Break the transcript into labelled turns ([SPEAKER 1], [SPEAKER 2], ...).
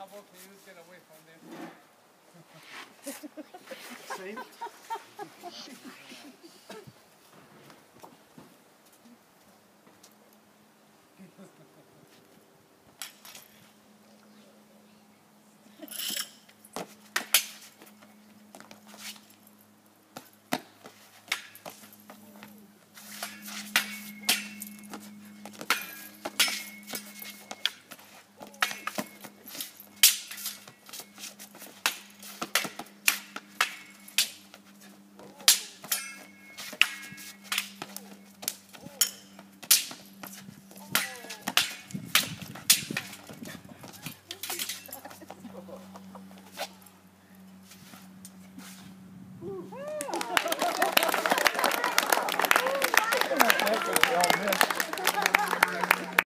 [SPEAKER 1] how about you get away from them?
[SPEAKER 2] Safe? Realmente. Né?